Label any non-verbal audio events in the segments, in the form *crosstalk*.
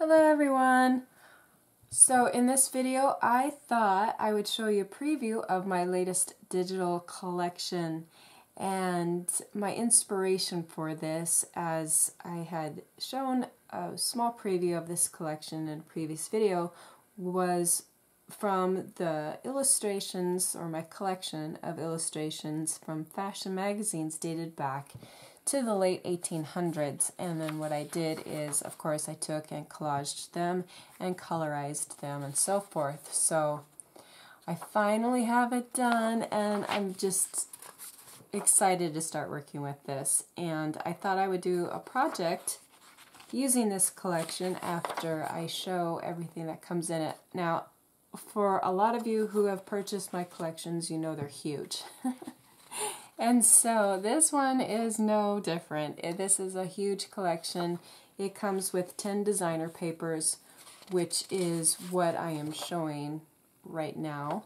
Hello everyone! So in this video I thought I would show you a preview of my latest digital collection and my inspiration for this as I had shown a small preview of this collection in a previous video was from the illustrations or my collection of illustrations from fashion magazines dated back to the late 1800s and then what I did is of course I took and collaged them and colorized them and so forth. So I finally have it done and I'm just excited to start working with this. And I thought I would do a project using this collection after I show everything that comes in it. Now for a lot of you who have purchased my collections you know they're huge *laughs* And so this one is no different. Eh, this is a huge collection. It comes with 10 designer papers, which is what I am showing right now.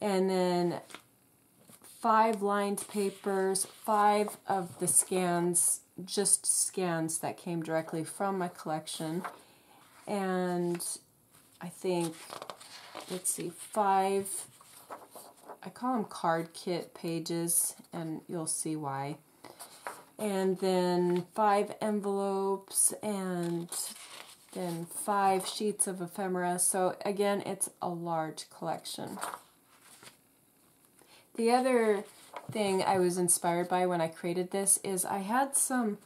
And then five lined papers, five of the scans, just scans that came directly from my collection. And I think, let's see, five I call them card kit pages, and you'll see why. And then five envelopes, and then five sheets of ephemera. So again, it's a large collection. The other thing I was inspired by when I created this is I had some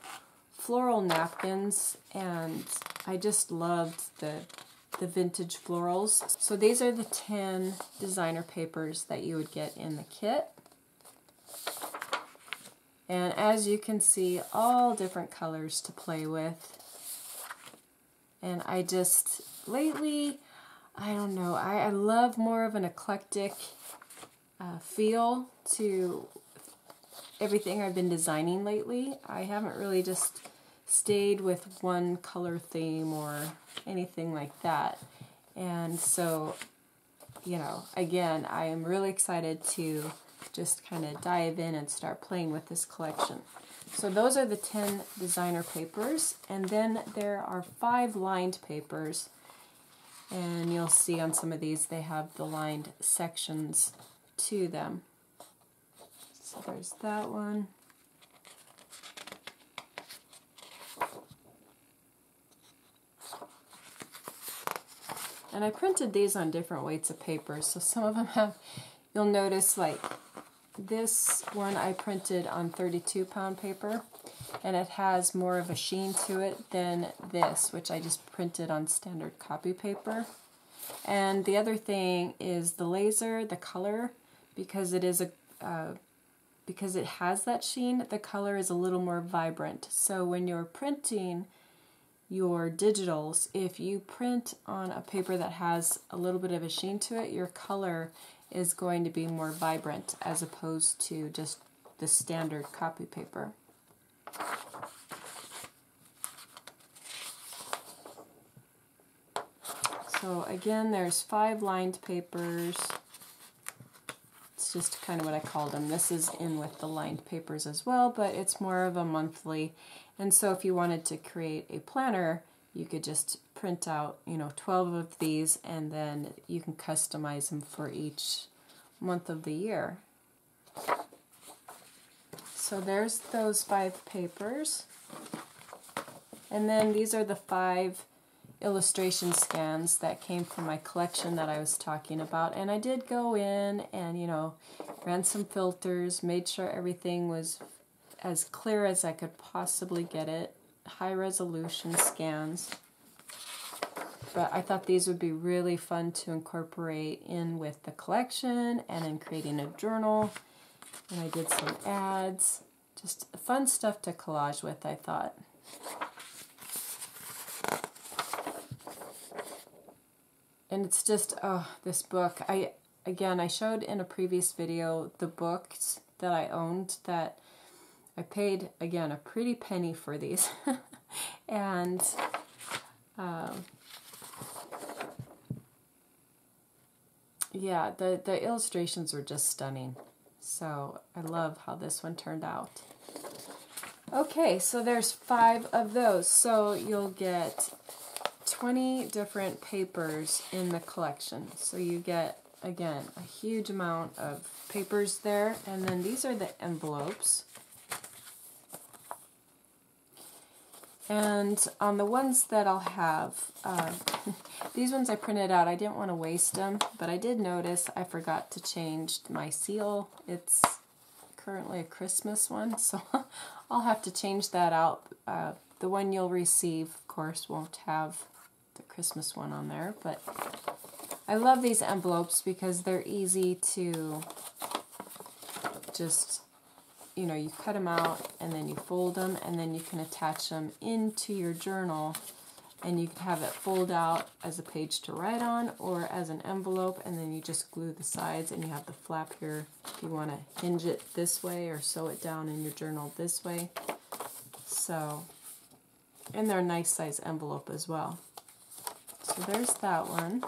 floral napkins and I just loved the the vintage florals. So these are the 10 designer papers that you would get in the kit. And as you can see, all different colors to play with. And I just, lately, I don't know, I, I love more of an eclectic uh, feel to everything I've been designing lately. I haven't really just stayed with one color theme or anything like that. And so, you know, again, I am really excited to just kind of dive in and start playing with this collection. So those are the 10 designer papers, and then there are five lined papers, and you'll see on some of these they have the lined sections to them. So there's that one. And I printed these on different weights of paper, so some of them have, you'll notice like this one I printed on 32 pound paper, and it has more of a sheen to it than this, which I just printed on standard copy paper. And the other thing is the laser, the color, because it is a uh, because it has that sheen, the color is a little more vibrant. So when you're printing your digitals, if you print on a paper that has a little bit of a sheen to it, your color is going to be more vibrant as opposed to just the standard copy paper. So again, there's five lined papers. It's just kind of what I called them. This is in with the lined papers as well, but it's more of a monthly and so if you wanted to create a planner, you could just print out, you know, 12 of these and then you can customize them for each month of the year. So there's those five papers. And then these are the five illustration scans that came from my collection that I was talking about. And I did go in and, you know, ran some filters, made sure everything was as clear as I could possibly get it. High resolution scans. But I thought these would be really fun to incorporate in with the collection and in creating a journal. And I did some ads. Just fun stuff to collage with, I thought. And it's just, oh, this book. I Again, I showed in a previous video the books that I owned that I paid, again, a pretty penny for these. *laughs* and um, yeah, the, the illustrations were just stunning. So I love how this one turned out. Okay, so there's five of those. So you'll get 20 different papers in the collection. So you get, again, a huge amount of papers there. And then these are the envelopes. And on the ones that I'll have, uh, *laughs* these ones I printed out. I didn't want to waste them, but I did notice I forgot to change my seal. It's currently a Christmas one, *laughs* so I'll have to change that out. Uh, the one you'll receive, of course, won't have the Christmas one on there, but I love these envelopes because they're easy to just you know, you cut them out and then you fold them and then you can attach them into your journal and you can have it fold out as a page to write on or as an envelope and then you just glue the sides and you have the flap here if you want to hinge it this way or sew it down in your journal this way. So, and they're a nice size envelope as well. So there's that one.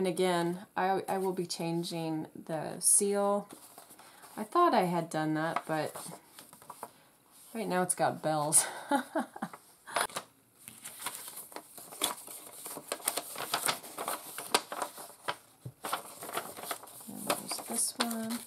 And again, I, I will be changing the seal. I thought I had done that, but right now it's got bells. *laughs* and there's this one.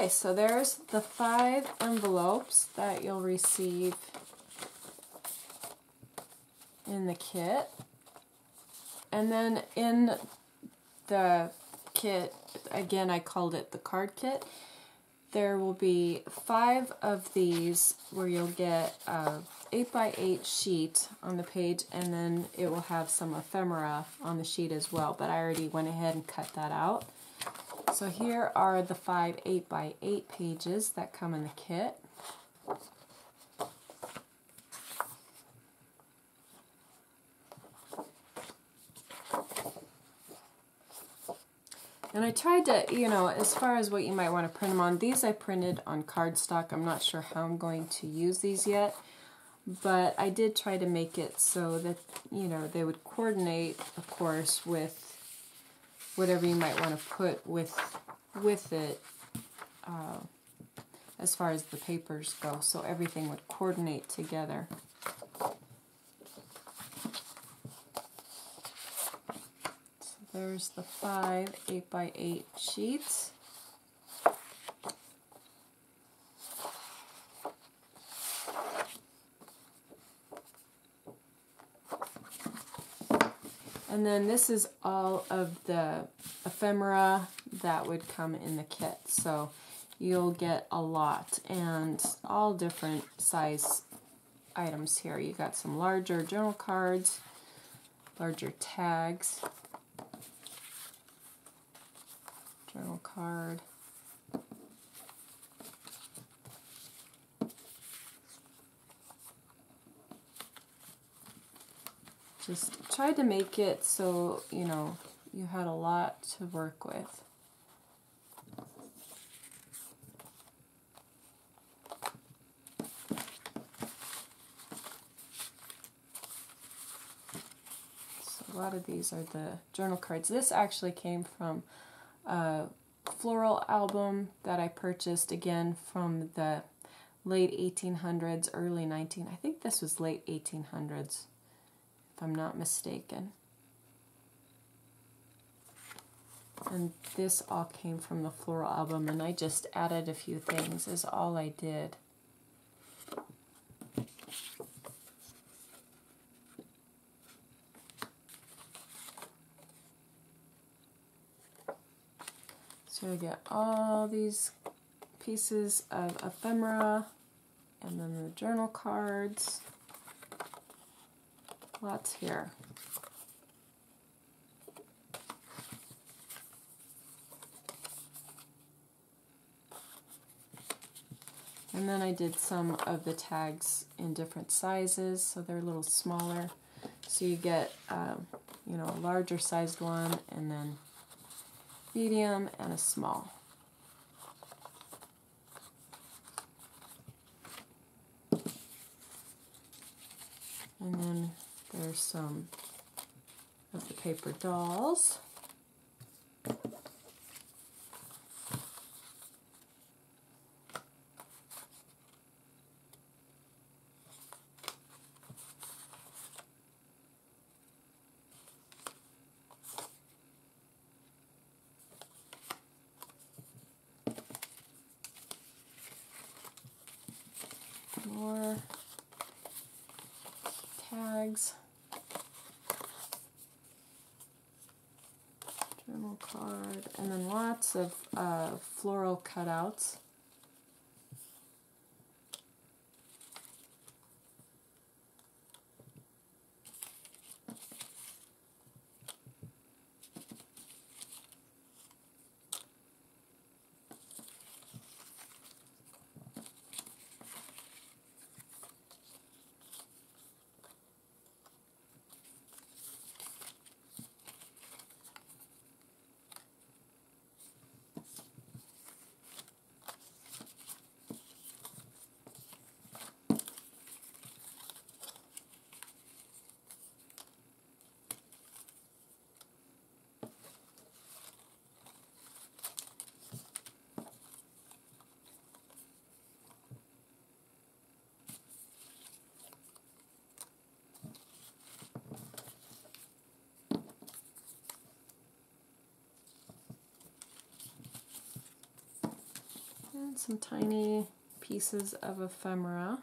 Okay, so there's the five envelopes that you'll receive in the kit. And then in the kit, again, I called it the card kit. There will be five of these where you'll get a 8 by 8 sheet on the page and then it will have some ephemera on the sheet as well, but I already went ahead and cut that out. So here are the five 8 by 8 pages that come in the kit. And I tried to, you know, as far as what you might want to print them on, these I printed on cardstock. I'm not sure how I'm going to use these yet, but I did try to make it so that, you know, they would coordinate, of course, with whatever you might want to put with with it uh, as far as the papers go so everything would coordinate together. So there's the five 8 by 8 sheets. And then this is all of the ephemera that would come in the kit. So you'll get a lot and all different size items here. You got some larger journal cards, larger tags, journal card, just tried to make it so, you know, you had a lot to work with. So a lot of these are the journal cards. This actually came from a floral album that I purchased again from the late 1800s, early 19, I think this was late 1800s. I'm not mistaken. And this all came from the floral album, and I just added a few things, is all I did. So I get all these pieces of ephemera, and then the journal cards lots here. And then I did some of the tags in different sizes, so they're a little smaller. So you get, um, you know, a larger sized one, and then medium, and a small. And then there's some of the paper dolls. More tags. Journal card, and then lots of uh, floral cutouts. And some tiny pieces of ephemera.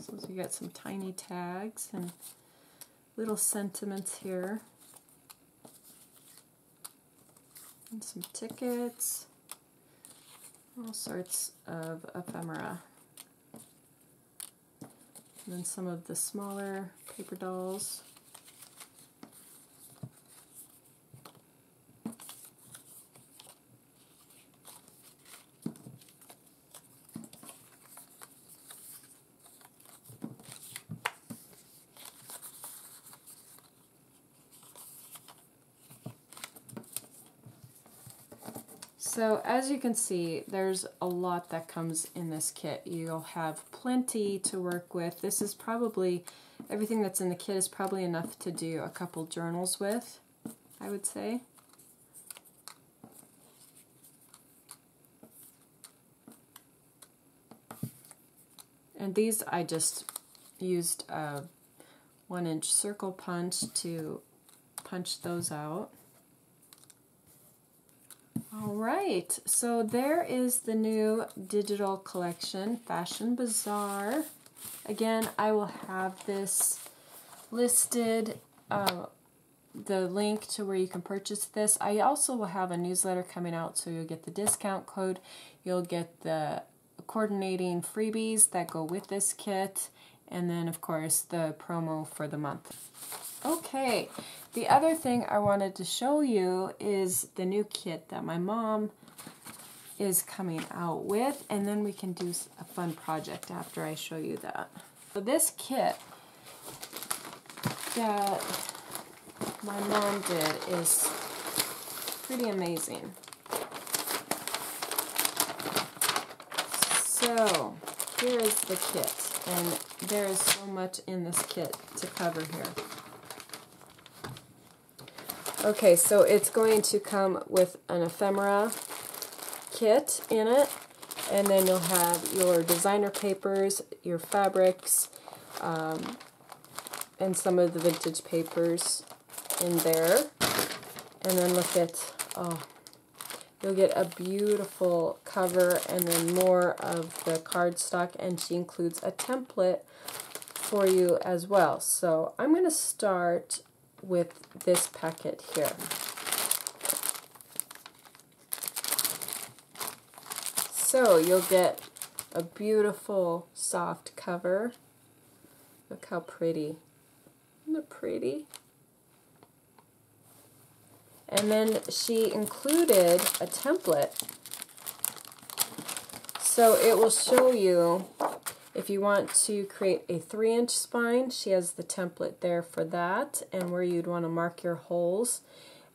So we got some tiny tags and little sentiments here. And some tickets. All sorts of ephemera. And then some of the smaller paper dolls. So as you can see, there's a lot that comes in this kit. You'll have plenty to work with. This is probably, everything that's in the kit is probably enough to do a couple journals with, I would say. And these I just used a one inch circle punch to punch those out. All right, so there is the new digital collection, Fashion Bazaar. Again, I will have this listed, uh, the link to where you can purchase this. I also will have a newsletter coming out, so you'll get the discount code, you'll get the coordinating freebies that go with this kit, and then, of course, the promo for the month. Okay, the other thing I wanted to show you is the new kit that my mom is coming out with, and then we can do a fun project after I show you that. So this kit that my mom did is pretty amazing. So, here is the kit, and there is so much in this kit to cover here. Okay, so it's going to come with an ephemera kit in it, and then you'll have your designer papers, your fabrics, um, and some of the vintage papers in there. And then look at, oh, you'll get a beautiful cover and then more of the cardstock, and she includes a template for you as well. So I'm going to start with this packet here. So you'll get a beautiful soft cover. Look how pretty. Isn't it pretty? And then she included a template So it will show you if you want to create a 3 inch spine, she has the template there for that and where you'd want to mark your holes.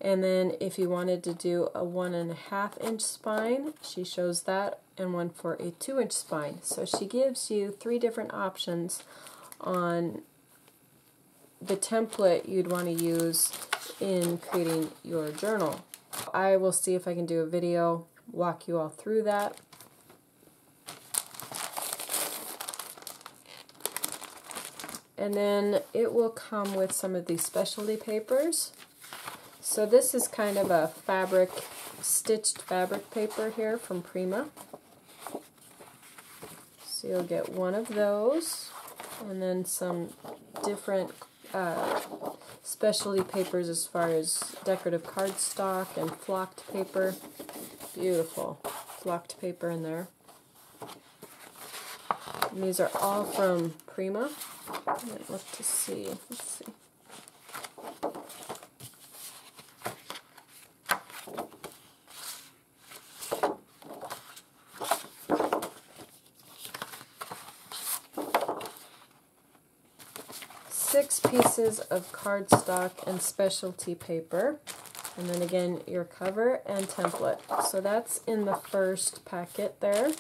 And then if you wanted to do a one and a half inch spine, she shows that and one for a two inch spine. So she gives you three different options on the template you'd want to use in creating your journal. I will see if I can do a video, walk you all through that. And then it will come with some of these specialty papers. So this is kind of a fabric, stitched fabric paper here from Prima. So you'll get one of those, and then some different uh, specialty papers as far as decorative cardstock and flocked paper. Beautiful flocked paper in there. And these are all from Prima. Look to see. Let's see. Six pieces of cardstock and specialty paper. And then again, your cover and template. So that's in the first packet there.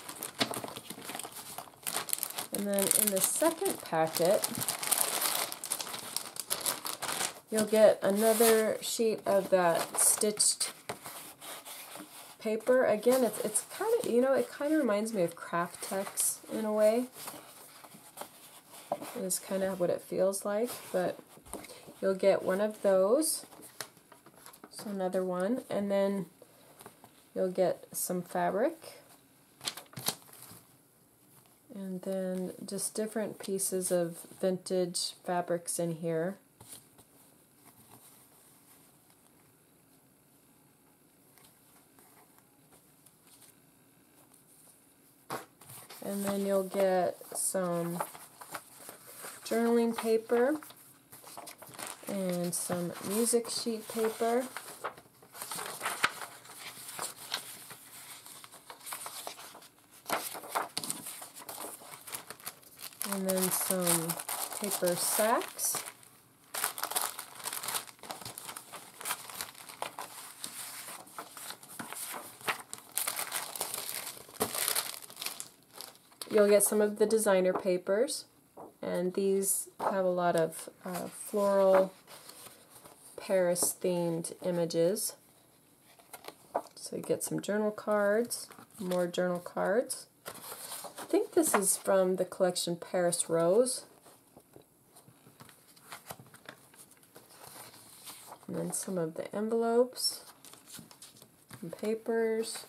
And then in the second packet, you'll get another sheet of that stitched paper. Again, it's, it's kind of, you know, it kind of reminds me of Kraft-Tex in a way. Is kind of what it feels like, but you'll get one of those. So another one, and then you'll get some fabric and then just different pieces of vintage fabrics in here. And then you'll get some journaling paper and some music sheet paper. And then some paper sacks. You'll get some of the designer papers, and these have a lot of uh, floral Paris themed images. So you get some journal cards, more journal cards this is from the collection Paris Rose. And then some of the envelopes and papers.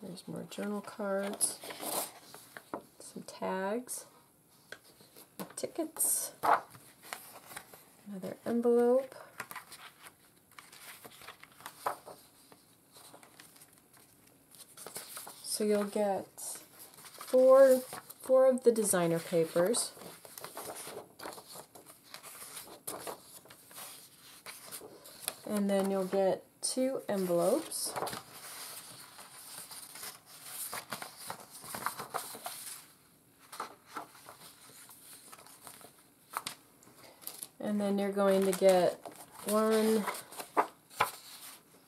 There's more journal cards, some tags, tickets, another envelope. So you'll get four, four of the designer papers. And then you'll get two envelopes. And then you're going to get one,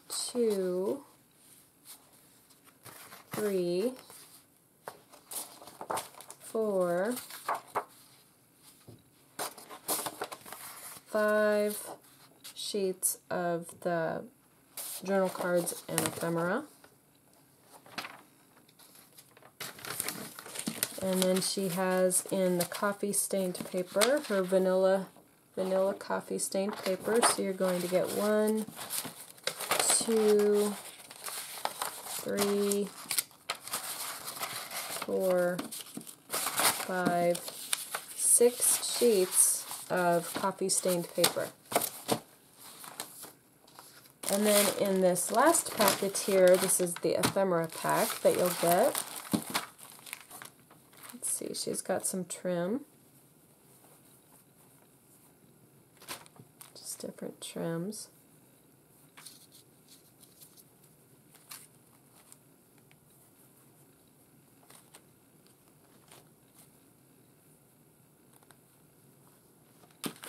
two, three, four, five sheets of the journal cards and ephemera. And then she has in the coffee stained paper her vanilla vanilla coffee stained paper. So you're going to get one, two, three, four, five, six sheets of coffee stained paper. And then in this last packet here, this is the ephemera pack that you'll get. Let's see, she's got some trim. Just different trims.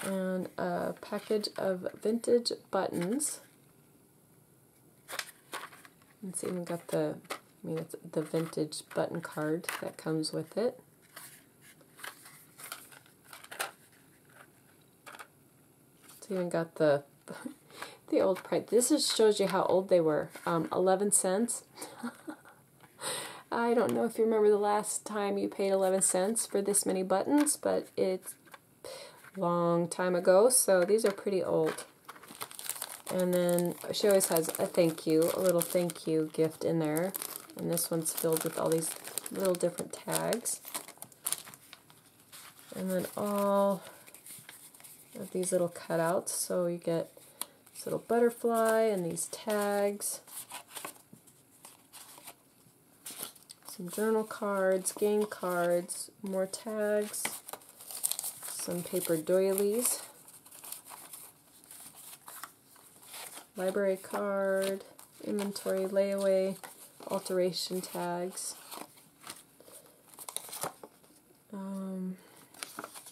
and a package of vintage buttons. It's even got the, I mean, it's the vintage button card that comes with it. It's even got the *laughs* the old price. This is, shows you how old they were. Um, 11 cents. *laughs* I don't know if you remember the last time you paid 11 cents for this many buttons, but it's long time ago, so these are pretty old. And then she always has a thank you, a little thank you gift in there. And this one's filled with all these little different tags. And then all of these little cutouts. So you get this little butterfly and these tags. Some journal cards, game cards, more tags some paper doilies, library card, inventory layaway, alteration tags. Um,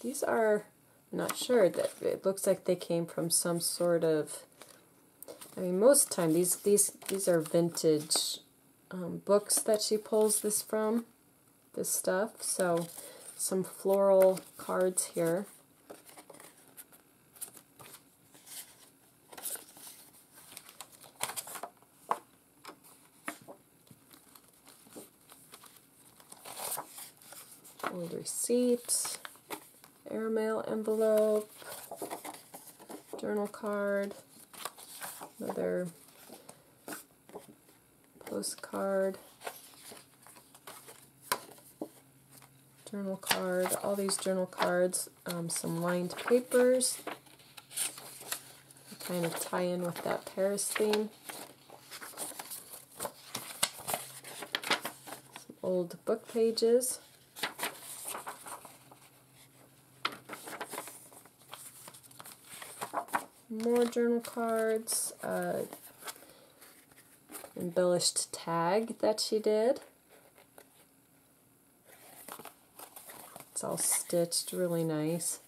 these are Not sure that it looks like they came from some sort of I mean most time these these these are vintage um, books that she pulls this from this stuff so some floral cards here. Old receipt, airmail envelope, journal card, another postcard. journal card, all these journal cards, um, some lined papers, kind of tie in with that Paris theme. Some old book pages. More journal cards, uh, embellished tag that she did. It's all stitched really nice.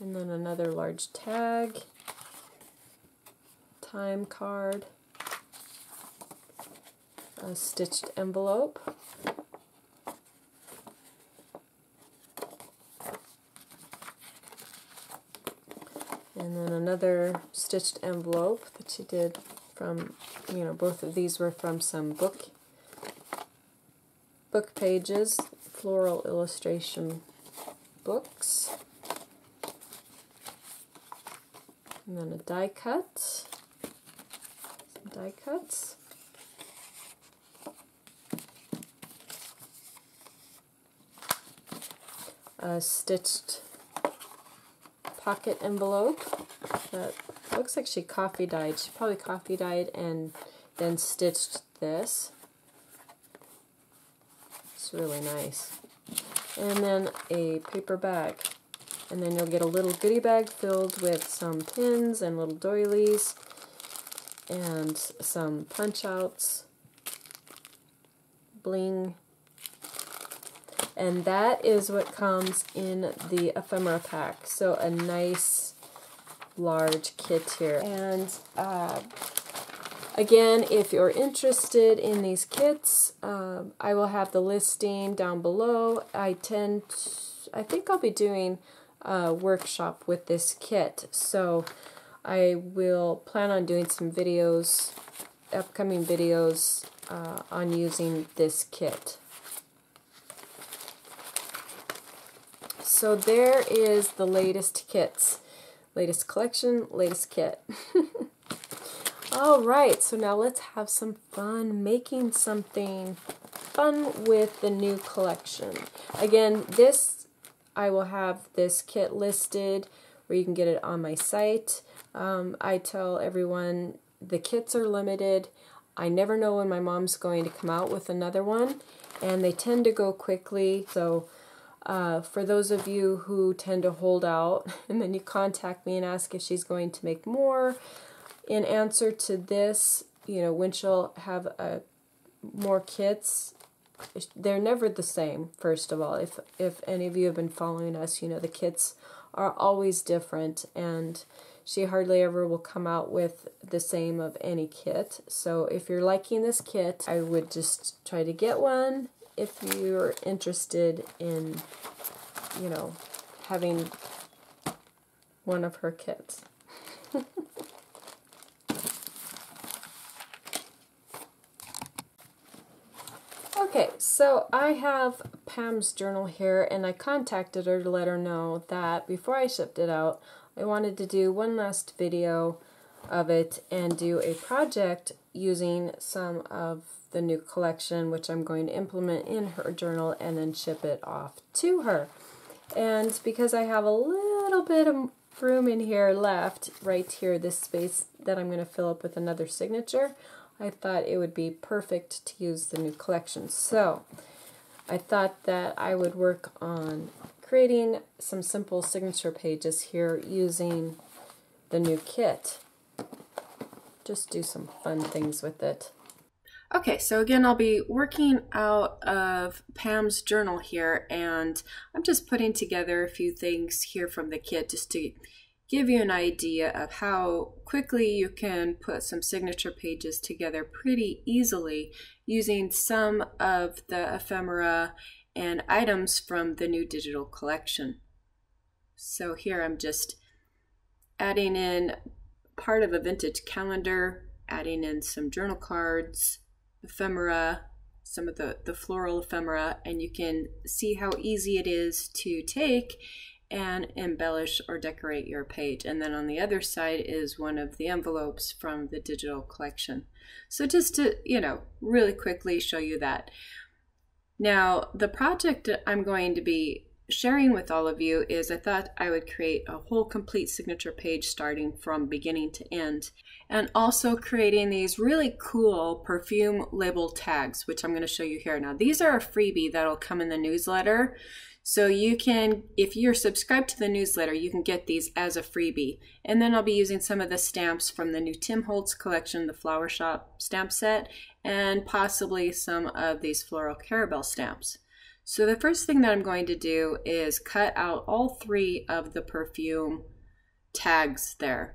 And then another large tag, time card, a stitched envelope, and then another stitched envelope that she did from, you know, both of these were from some book book pages, floral illustration books. And then a die cut, some die cuts. A stitched pocket envelope that looks like she coffee dyed. She probably coffee dyed and then stitched this. It's really nice. And then a paper bag. And then you'll get a little goodie bag filled with some pins and little doilies and some punch outs, bling. And that is what comes in the ephemera pack. So a nice large kit here. And uh, again, if you're interested in these kits, uh, I will have the listing down below. I tend, to, I think I'll be doing a workshop with this kit. So I will plan on doing some videos, upcoming videos uh, on using this kit. So there is the latest kits. Latest collection, latest kit. *laughs* All right, so now let's have some fun making something fun with the new collection. Again, this I will have this kit listed where you can get it on my site. Um, I tell everyone the kits are limited. I never know when my mom's going to come out with another one, and they tend to go quickly. So, uh, for those of you who tend to hold out *laughs* and then you contact me and ask if she's going to make more, in answer to this, you know, when she'll have a, more kits, they're never the same, first of all. If, if any of you have been following us, you know, the kits are always different and she hardly ever will come out with the same of any kit. So if you're liking this kit, I would just try to get one if you're interested in, you know, having one of her kits. *laughs* Okay, so I have Pam's journal here, and I contacted her to let her know that before I shipped it out, I wanted to do one last video of it and do a project using some of the new collection, which I'm going to implement in her journal and then ship it off to her. And because I have a little bit of room in here left, right here, this space that I'm going to fill up with another signature, I thought it would be perfect to use the new collection. So I thought that I would work on creating some simple signature pages here using the new kit. Just do some fun things with it. Okay, so again, I'll be working out of Pam's journal here, and I'm just putting together a few things here from the kit just to give you an idea of how quickly you can put some signature pages together pretty easily using some of the ephemera and items from the new digital collection. So here I'm just adding in part of a vintage calendar, adding in some journal cards, ephemera, some of the, the floral ephemera, and you can see how easy it is to take and embellish or decorate your page. And then on the other side is one of the envelopes from the digital collection. So just to, you know, really quickly show you that. Now, the project I'm going to be sharing with all of you is I thought I would create a whole complete signature page starting from beginning to end and also creating these really cool perfume label tags which I'm going to show you here. Now these are a freebie that'll come in the newsletter so you can, if you're subscribed to the newsletter, you can get these as a freebie. And then I'll be using some of the stamps from the new Tim Holtz collection, the Flower Shop stamp set, and possibly some of these floral caramel stamps. So the first thing that I'm going to do is cut out all three of the perfume tags there.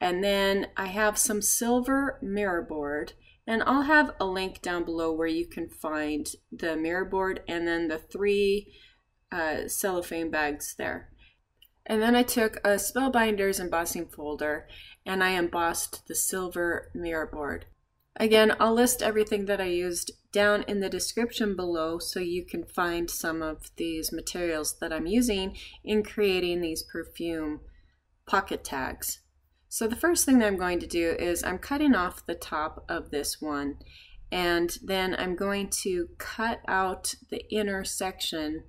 And then I have some silver mirror board and I'll have a link down below where you can find the mirror board and then the three uh, cellophane bags there. And then I took a Spellbinders embossing folder and I embossed the silver mirror board. Again, I'll list everything that I used down in the description below so you can find some of these materials that I'm using in creating these perfume pocket tags. So the first thing that I'm going to do is I'm cutting off the top of this one and then I'm going to cut out the inner section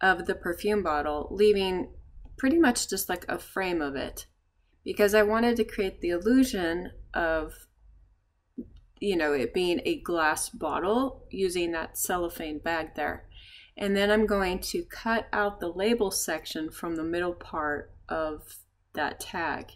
of the perfume bottle, leaving pretty much just like a frame of it because I wanted to create the illusion of you know it being a glass bottle using that cellophane bag there. And then I'm going to cut out the label section from the middle part of that tag.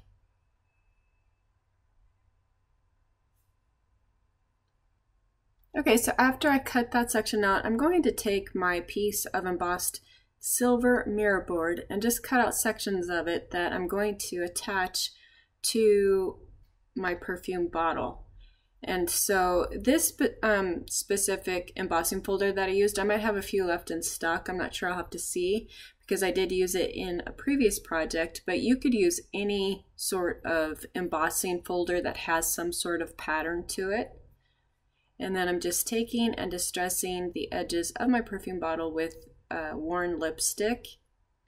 Okay, so after I cut that section out, I'm going to take my piece of embossed silver mirror board and just cut out sections of it that I'm going to attach to my perfume bottle. And so this um, specific embossing folder that I used, I might have a few left in stock. I'm not sure I'll have to see because I did use it in a previous project, but you could use any sort of embossing folder that has some sort of pattern to it. And then I'm just taking and distressing the edges of my perfume bottle with uh, worn lipstick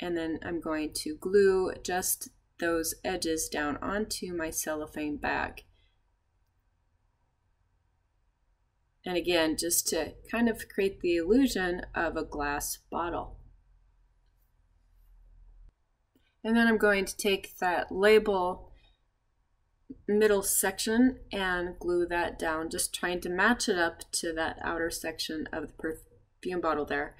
and then I'm going to glue just those edges down onto my cellophane bag. And again, just to kind of create the illusion of a glass bottle. And then I'm going to take that label middle section and glue that down, just trying to match it up to that outer section of the perfume bottle there.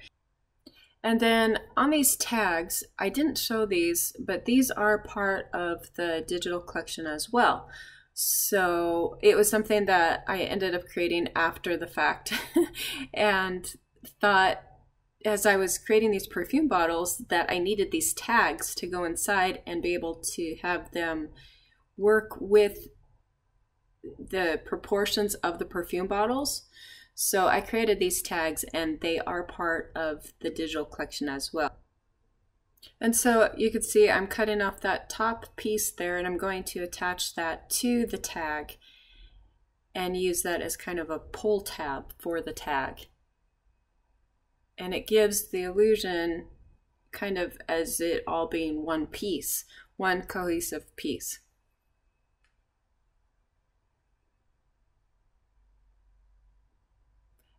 And then on these tags, I didn't show these, but these are part of the digital collection as well. So it was something that I ended up creating after the fact *laughs* and thought as I was creating these perfume bottles that I needed these tags to go inside and be able to have them work with the proportions of the perfume bottles. So I created these tags and they are part of the digital collection as well. And so you can see I'm cutting off that top piece there and I'm going to attach that to the tag and use that as kind of a pull tab for the tag and it gives the illusion kind of as it all being one piece, one cohesive piece.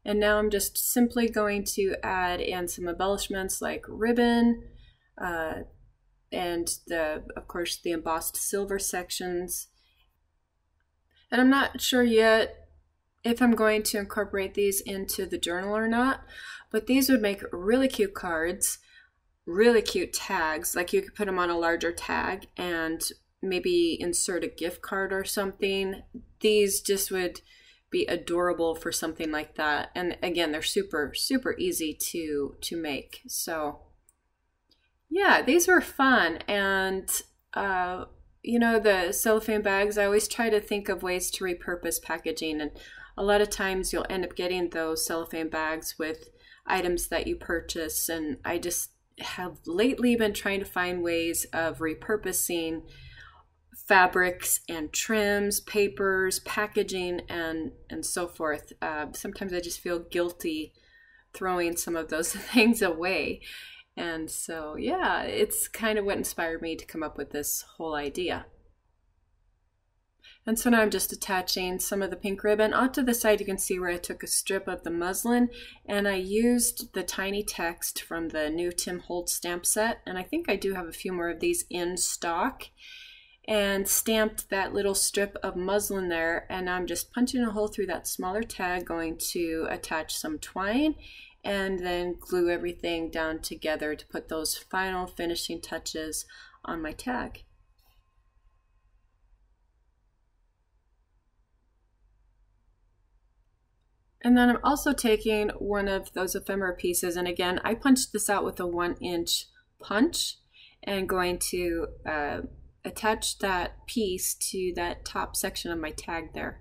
And now I'm just simply going to add in some embellishments like ribbon uh, and the, of course, the embossed silver sections. And I'm not sure yet if I'm going to incorporate these into the journal or not. But these would make really cute cards, really cute tags. Like you could put them on a larger tag and maybe insert a gift card or something. These just would be adorable for something like that. And again, they're super, super easy to to make. So yeah, these were fun. And uh, you know, the cellophane bags, I always try to think of ways to repurpose packaging. And a lot of times you'll end up getting those cellophane bags with items that you purchase. And I just have lately been trying to find ways of repurposing fabrics and trims, papers, packaging, and and so forth. Uh, sometimes I just feel guilty throwing some of those *laughs* things away. And so, yeah, it's kind of what inspired me to come up with this whole idea. And so now I'm just attaching some of the pink ribbon. Off to the side you can see where I took a strip of the muslin and I used the tiny text from the new Tim Holtz stamp set. And I think I do have a few more of these in stock and stamped that little strip of muslin there and I'm just punching a hole through that smaller tag going to attach some twine and then glue everything down together to put those final finishing touches on my tag. And then I'm also taking one of those ephemera pieces, and again, I punched this out with a one inch punch and going to uh, attach that piece to that top section of my tag there.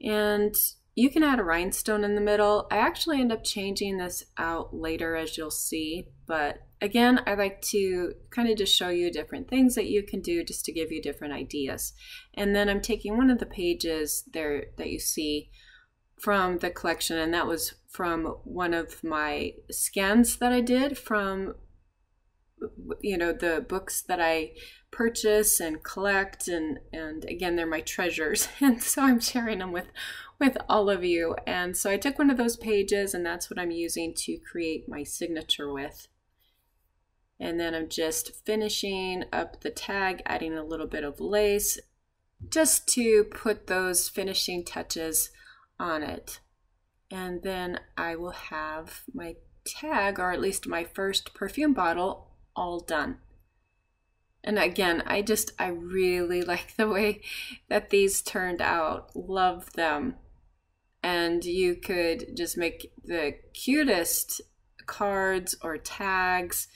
And you can add a rhinestone in the middle. I actually end up changing this out later as you'll see, but again, I like to kind of just show you different things that you can do just to give you different ideas. And then I'm taking one of the pages there that you see from the collection, and that was from one of my scans that I did from you know the books that I purchase and collect and and again they're my treasures *laughs* and so I'm sharing them with with all of you and so I took one of those pages and that's what I'm using to create my signature with and then I'm just finishing up the tag adding a little bit of lace just to put those finishing touches on it. And then I will have my tag, or at least my first perfume bottle, all done. And again, I just, I really *laughs* like the way that these turned out. Love them. And you could just make the cutest cards or tags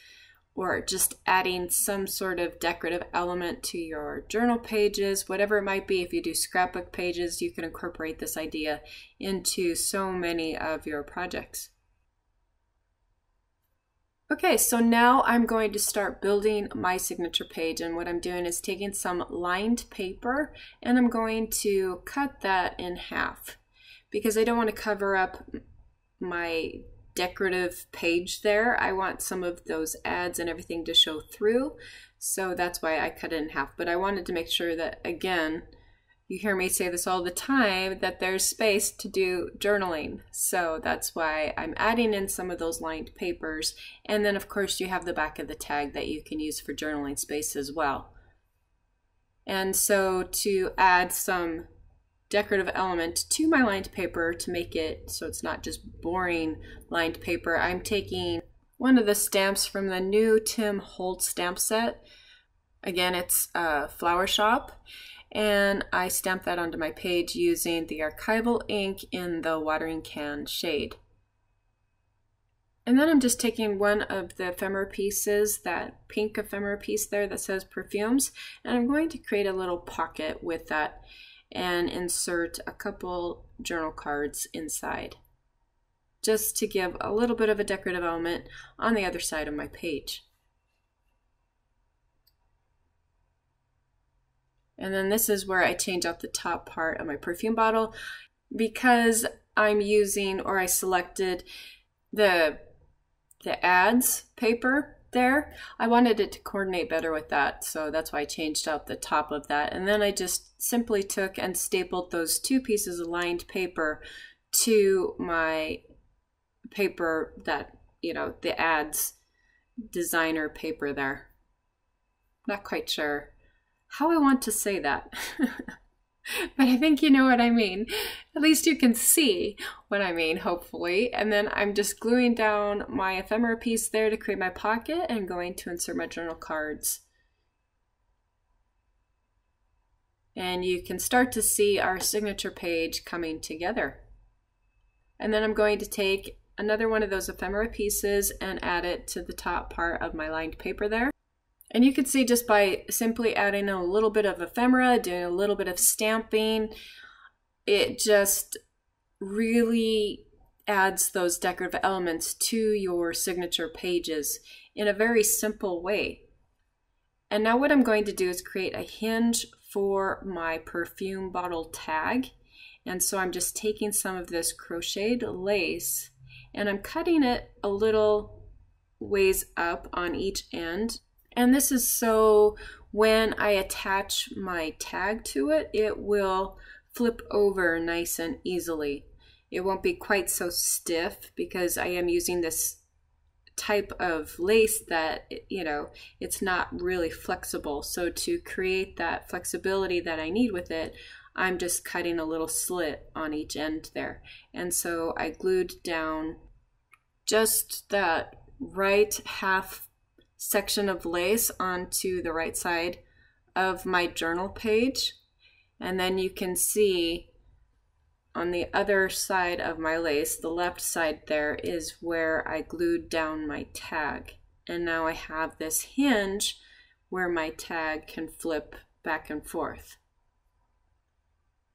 or just adding some sort of decorative element to your journal pages, whatever it might be. If you do scrapbook pages, you can incorporate this idea into so many of your projects. Okay, so now I'm going to start building my signature page and what I'm doing is taking some lined paper and I'm going to cut that in half because I don't want to cover up my decorative page there. I want some of those ads and everything to show through. So that's why I cut it in half. But I wanted to make sure that, again, you hear me say this all the time that there's space to do journaling. So that's why I'm adding in some of those lined papers. And then, of course, you have the back of the tag that you can use for journaling space as well. And so to add some decorative element to my lined paper to make it so it's not just boring lined paper, I'm taking one of the stamps from the new Tim Holtz stamp set. Again, it's a flower shop and I stamp that onto my page using the archival ink in the watering can shade. And then I'm just taking one of the ephemera pieces, that pink ephemera piece there that says perfumes, and I'm going to create a little pocket with that and insert a couple journal cards inside just to give a little bit of a decorative element on the other side of my page. And then this is where I change out the top part of my perfume bottle because I'm using or I selected the the ads paper there. I wanted it to coordinate better with that, so that's why I changed out the top of that. And then I just simply took and stapled those two pieces of lined paper to my paper that, you know, the ads designer paper there. Not quite sure how I want to say that. *laughs* but I think you know what I mean. At least you can see what I mean, hopefully. And then I'm just gluing down my ephemera piece there to create my pocket and going to insert my journal cards. And you can start to see our signature page coming together. And then I'm going to take another one of those ephemera pieces and add it to the top part of my lined paper there. And you can see just by simply adding a little bit of ephemera, doing a little bit of stamping, it just really adds those decorative elements to your signature pages in a very simple way. And now what I'm going to do is create a hinge for my perfume bottle tag. And so I'm just taking some of this crocheted lace and I'm cutting it a little ways up on each end and this is so when I attach my tag to it, it will flip over nice and easily. It won't be quite so stiff because I am using this type of lace that, you know, it's not really flexible. So to create that flexibility that I need with it, I'm just cutting a little slit on each end there. And so I glued down just that right half section of lace onto the right side of my journal page. And then you can see on the other side of my lace, the left side there is where I glued down my tag. And now I have this hinge where my tag can flip back and forth.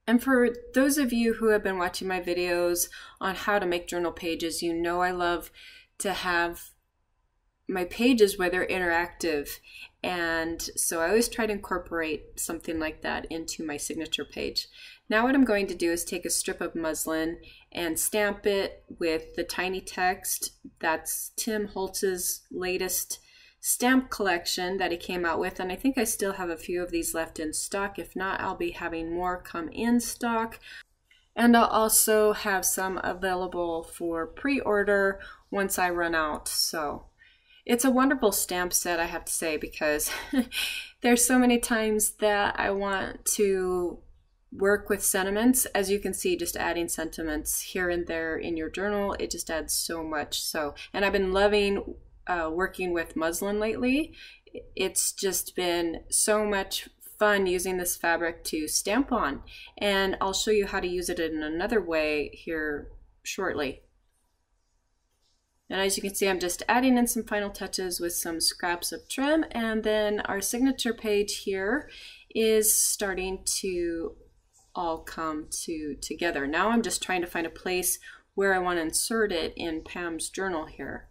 And for those of you who have been watching my videos on how to make journal pages, you know I love to have my pages where they're interactive and so I always try to incorporate something like that into my signature page. Now what I'm going to do is take a strip of muslin and stamp it with the tiny text. That's Tim Holtz's latest stamp collection that he came out with and I think I still have a few of these left in stock. If not, I'll be having more come in stock. And I'll also have some available for pre-order once I run out. So it's a wonderful stamp set, I have to say, because *laughs* there's so many times that I want to work with sentiments. As you can see, just adding sentiments here and there in your journal, it just adds so much. So, and I've been loving uh, working with muslin lately. It's just been so much fun using this fabric to stamp on. And I'll show you how to use it in another way here shortly. And as you can see, I'm just adding in some final touches with some scraps of trim. And then our signature page here is starting to all come to together. Now I'm just trying to find a place where I want to insert it in Pam's journal here.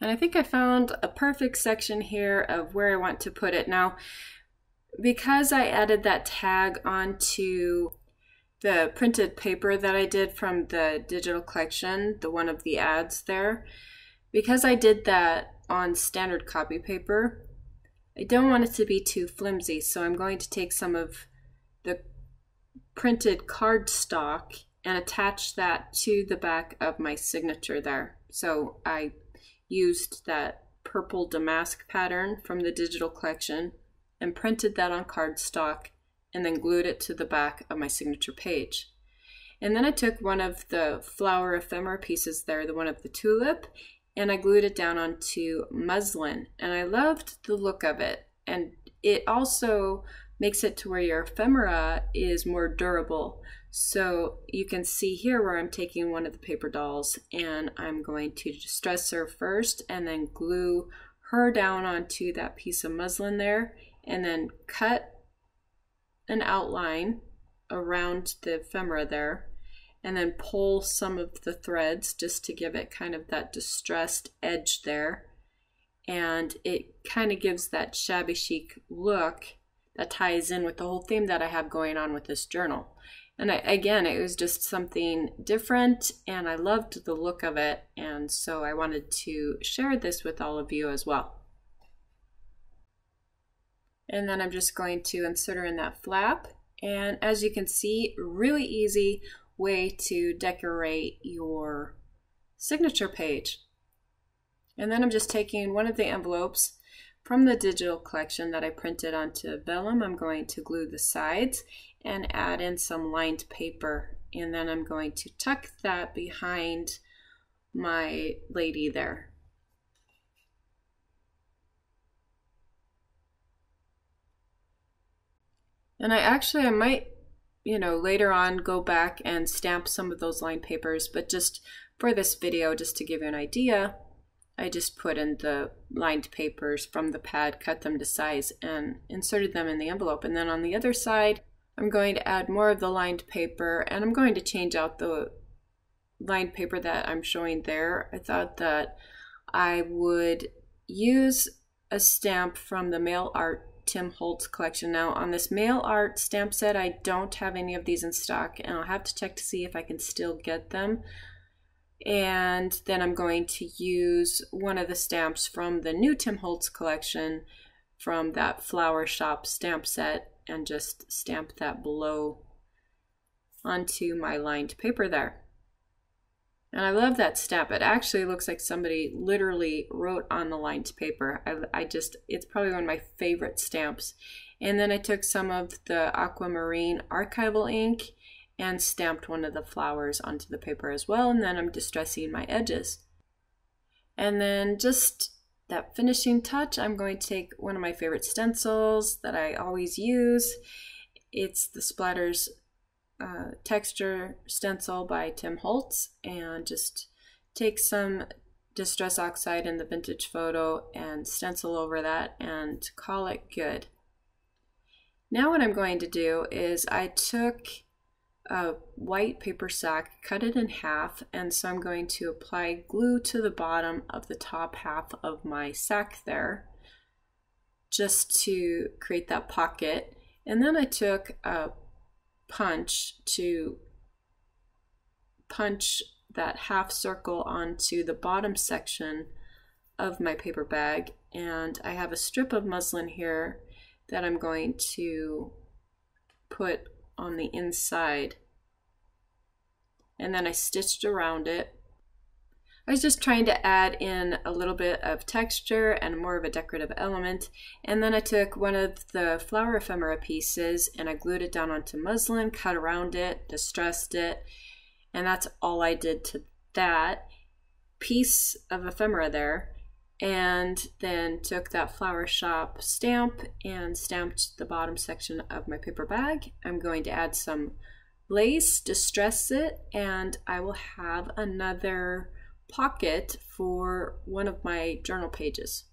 And I think I found a perfect section here of where I want to put it. Now, because I added that tag onto the printed paper that I did from the digital collection, the one of the ads there, because I did that on standard copy paper, I don't want it to be too flimsy, so I'm going to take some of the printed cardstock and attach that to the back of my signature there. So I used that purple damask pattern from the digital collection and printed that on cardstock and then glued it to the back of my signature page. And then I took one of the flower ephemera pieces there, the one of the tulip, and I glued it down onto muslin. And I loved the look of it. And it also makes it to where your ephemera is more durable. So you can see here where I'm taking one of the paper dolls and I'm going to distress her first and then glue her down onto that piece of muslin there and then cut an outline around the ephemera there and then pull some of the threads just to give it kind of that distressed edge there. And it kind of gives that shabby chic look that ties in with the whole theme that I have going on with this journal. And I, again, it was just something different and I loved the look of it. And so I wanted to share this with all of you as well. And then I'm just going to insert her in that flap. And as you can see, really easy way to decorate your signature page. And then I'm just taking one of the envelopes from the digital collection that I printed onto vellum. I'm going to glue the sides and add in some lined paper. And then I'm going to tuck that behind my lady there. And I actually, I might, you know, later on go back and stamp some of those lined papers, but just for this video, just to give you an idea, I just put in the lined papers from the pad, cut them to size, and inserted them in the envelope. And then on the other side, I'm going to add more of the lined paper, and I'm going to change out the lined paper that I'm showing there. I thought that I would use a stamp from the Mail Art Tim Holtz collection. Now on this mail art stamp set, I don't have any of these in stock and I'll have to check to see if I can still get them. And then I'm going to use one of the stamps from the new Tim Holtz collection from that flower shop stamp set and just stamp that below onto my lined paper there. And I love that step. It actually looks like somebody literally wrote on the lined paper. I, I just, it's probably one of my favorite stamps. And then I took some of the aquamarine archival ink and stamped one of the flowers onto the paper as well. And then I'm distressing my edges. And then just that finishing touch, I'm going to take one of my favorite stencils that I always use. It's the Splatters uh, texture stencil by Tim Holtz and just take some Distress Oxide in the vintage photo and stencil over that and call it good. Now what I'm going to do is I took a white paper sack, cut it in half, and so I'm going to apply glue to the bottom of the top half of my sack there just to create that pocket. And then I took a punch to punch that half circle onto the bottom section of my paper bag. And I have a strip of muslin here that I'm going to put on the inside. And then I stitched around it I was just trying to add in a little bit of texture and more of a decorative element. And then I took one of the flower ephemera pieces and I glued it down onto muslin, cut around it, distressed it, and that's all I did to that piece of ephemera there. And then took that flower shop stamp and stamped the bottom section of my paper bag. I'm going to add some lace, distress it, and I will have another pocket for one of my journal pages.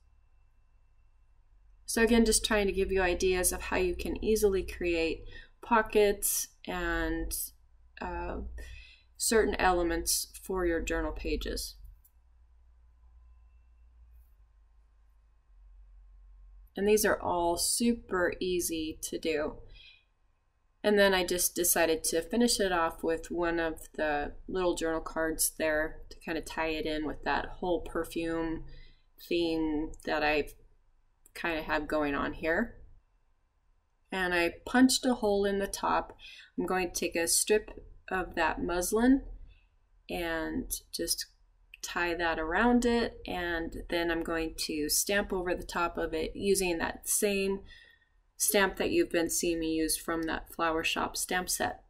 So again, just trying to give you ideas of how you can easily create pockets and uh, certain elements for your journal pages. And these are all super easy to do. And then I just decided to finish it off with one of the little journal cards there to kind of tie it in with that whole perfume theme that I've kind of have going on here. And I punched a hole in the top. I'm going to take a strip of that muslin and just tie that around it and then I'm going to stamp over the top of it using that same stamp that you've been seeing me use from that flower shop stamp set.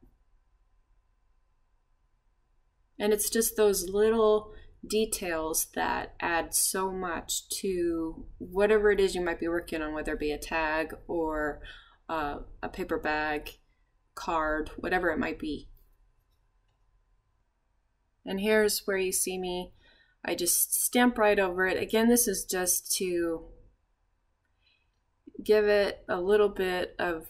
And it's just those little details that add so much to whatever it is you might be working on, whether it be a tag or uh, a paper bag, card, whatever it might be. And here's where you see me. I just stamp right over it. Again, this is just to give it a little bit of,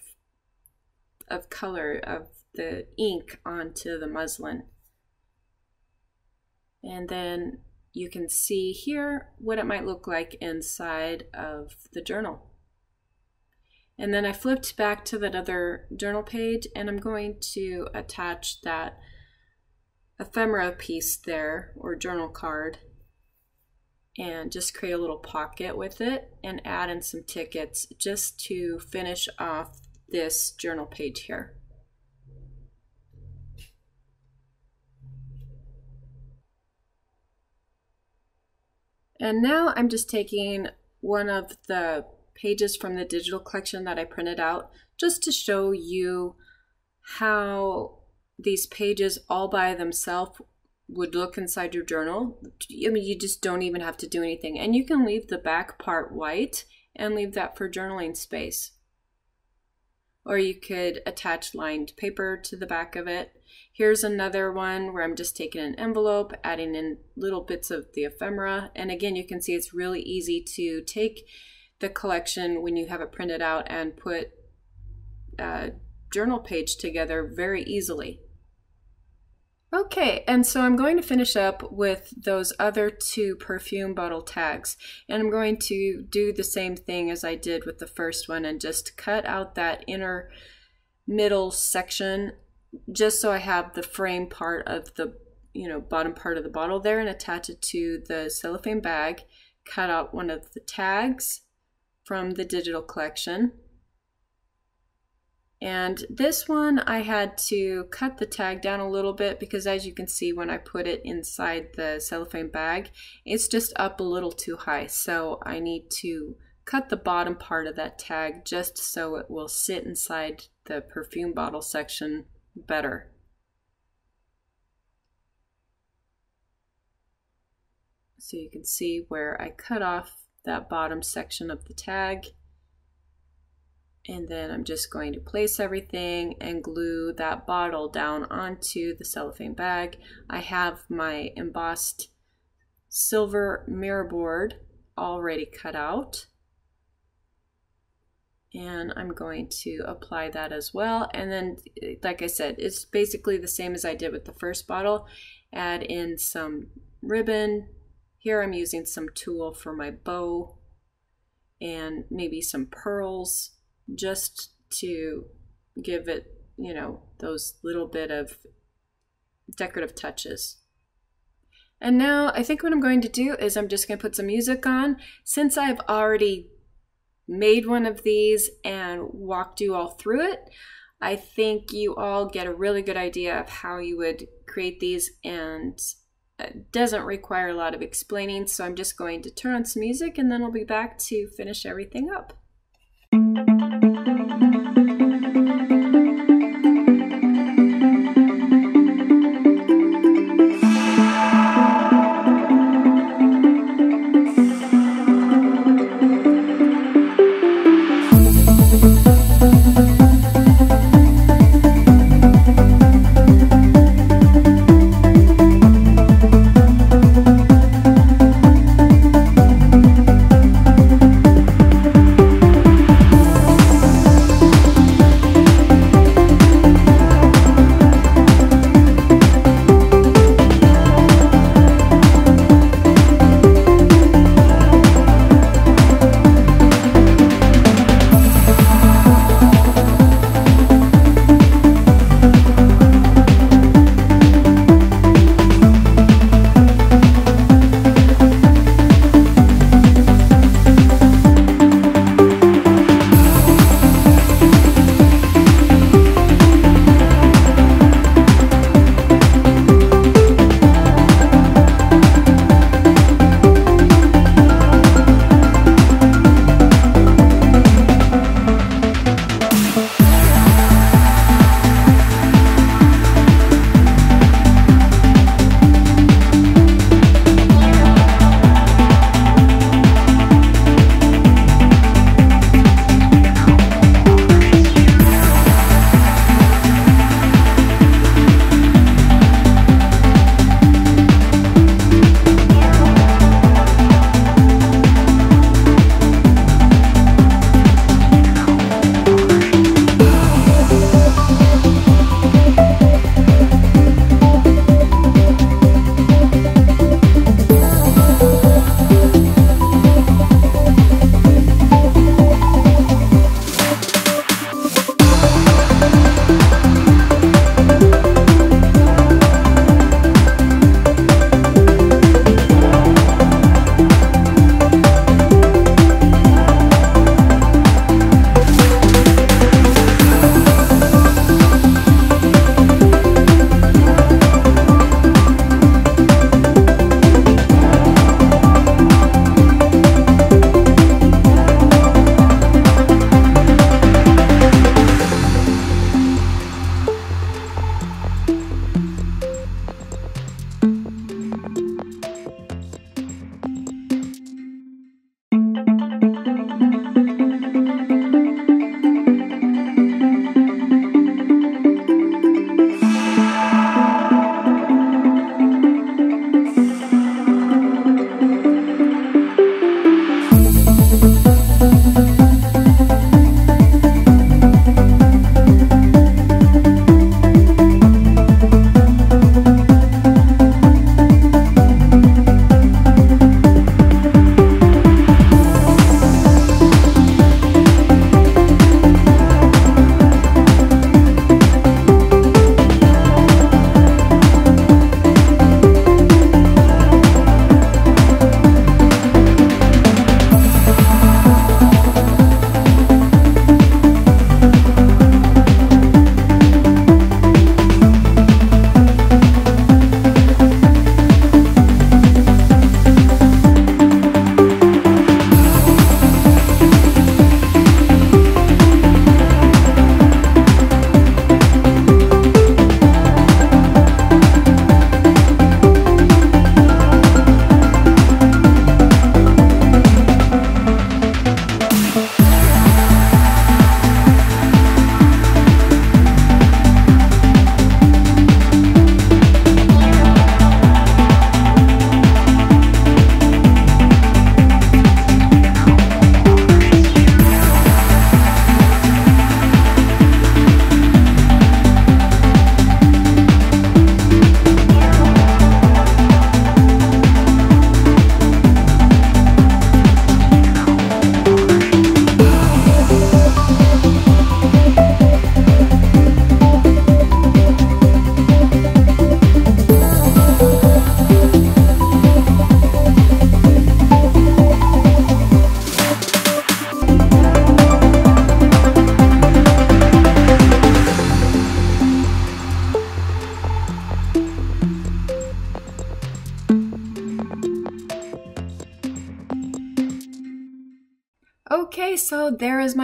of color of the ink onto the muslin. And then you can see here what it might look like inside of the journal. And then I flipped back to that other journal page and I'm going to attach that ephemera piece there or journal card and just create a little pocket with it and add in some tickets just to finish off this journal page here. And now I'm just taking one of the pages from the digital collection that I printed out just to show you how these pages all by themselves would look inside your journal. I mean, you just don't even have to do anything. And you can leave the back part white and leave that for journaling space. Or you could attach lined paper to the back of it. Here's another one where I'm just taking an envelope, adding in little bits of the ephemera. And again, you can see it's really easy to take the collection when you have it printed out and put a journal page together very easily. Okay, and so I'm going to finish up with those other two perfume bottle tags. And I'm going to do the same thing as I did with the first one and just cut out that inner middle section just so I have the frame part of the you know bottom part of the bottle there and attach it to the cellophane bag. Cut out one of the tags from the digital collection and this one I had to cut the tag down a little bit because as you can see when I put it inside the cellophane bag, it's just up a little too high. So I need to cut the bottom part of that tag just so it will sit inside the perfume bottle section better. So you can see where I cut off that bottom section of the tag and then I'm just going to place everything and glue that bottle down onto the cellophane bag. I have my embossed silver mirror board already cut out. And I'm going to apply that as well. And then, like I said, it's basically the same as I did with the first bottle. Add in some ribbon. Here I'm using some tulle for my bow and maybe some pearls just to give it, you know, those little bit of decorative touches. And now I think what I'm going to do is I'm just going to put some music on. Since I've already made one of these and walked you all through it, I think you all get a really good idea of how you would create these and it doesn't require a lot of explaining. So I'm just going to turn on some music and then I'll be back to finish everything up.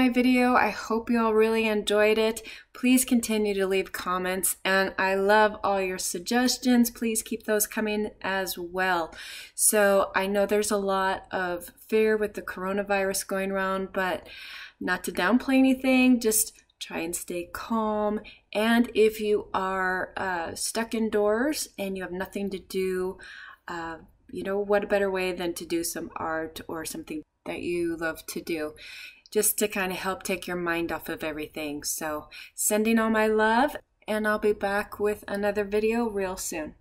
My video. I hope you all really enjoyed it. Please continue to leave comments, and I love all your suggestions. Please keep those coming as well. So I know there's a lot of fear with the coronavirus going around, but not to downplay anything, just try and stay calm. And if you are uh, stuck indoors and you have nothing to do, uh, you know, what a better way than to do some art or something that you love to do just to kind of help take your mind off of everything. So, sending all my love, and I'll be back with another video real soon.